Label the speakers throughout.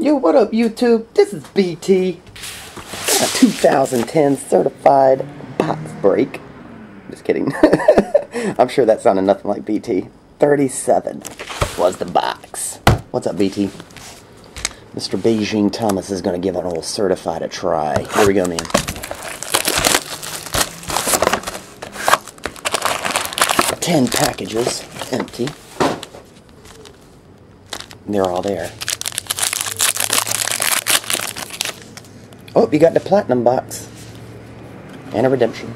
Speaker 1: Yo, what up, YouTube? This is BT. A 2010 certified box break. Just kidding. I'm sure that sounded nothing like BT. 37 was the box. What's up, BT? Mr. Beijing Thomas is going to give an old certified a try. Here we go, man. Ten packages, empty. They're all there. Oh, you got the platinum box. And a redemption.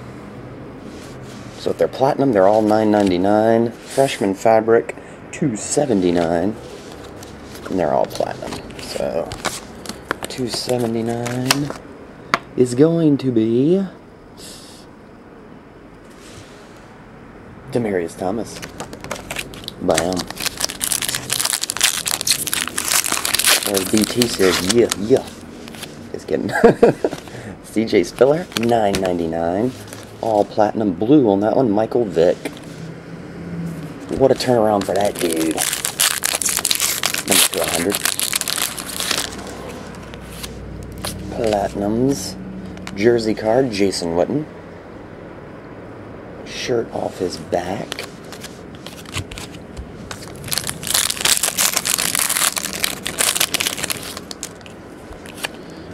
Speaker 1: So if they're platinum, they're all $9.99. Freshman fabric, $2.79. And they're all platinum. So $2.79 is going to be Demaryius Thomas. Bam. As BT says, yeah, yeah. Just kidding. CJ Spiller, nine ninety nine. All platinum blue on that one. Michael Vick. What a turnaround for that dude. Number to 100. Platinums. Jersey card, Jason Witten. Shirt off his back.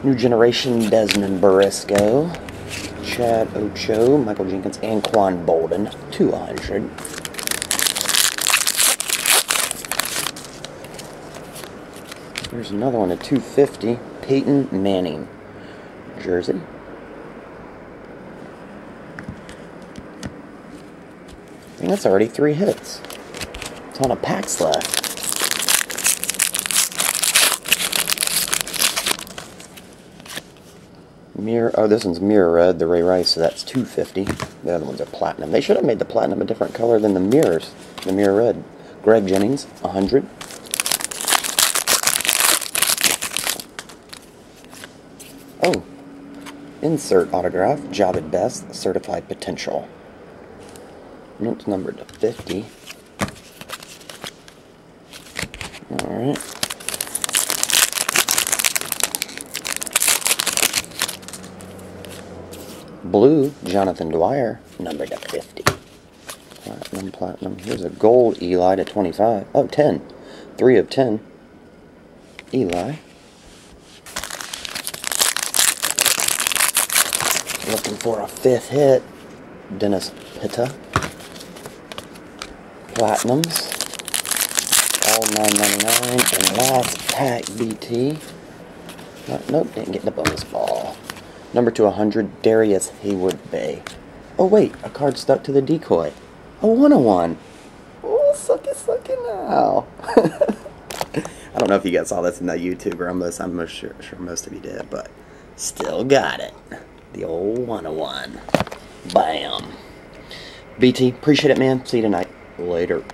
Speaker 1: New Generation, Desmond Barisco, Chad Ocho, Michael Jenkins, and Quan Boldin, 200. There's another one at 250, Peyton Manning, jersey. I think that's already three hits. It's on a packs left. Mirror, oh, this one's mirror red, the Ray Rice, so that's 250. The other ones are platinum. They should have made the platinum a different color than the mirrors, the mirror red. Greg Jennings, 100. Oh, insert autograph, Jahvid Best, certified potential. Notes numbered to 50. Alright. Blue, Jonathan Dwyer, numbered to 50. Platinum, platinum. Here's a gold Eli to 25. Oh, 10. 3 of 10. Eli. Looking for a fifth hit. Dennis Pitta. Platinums. All $9.99. And last pack BT. Uh, nope, didn't get the bonus ball. Number to 100, Darius Heyward Bay. Oh wait, a card stuck to the decoy. A 101. Oh, sucky sucky now. I don't know if you guys saw this in the YouTube Rumbles. I'm most sure, sure most of you did, but still got it. The old 101. Bam. BT, appreciate it, man. See you tonight. Later.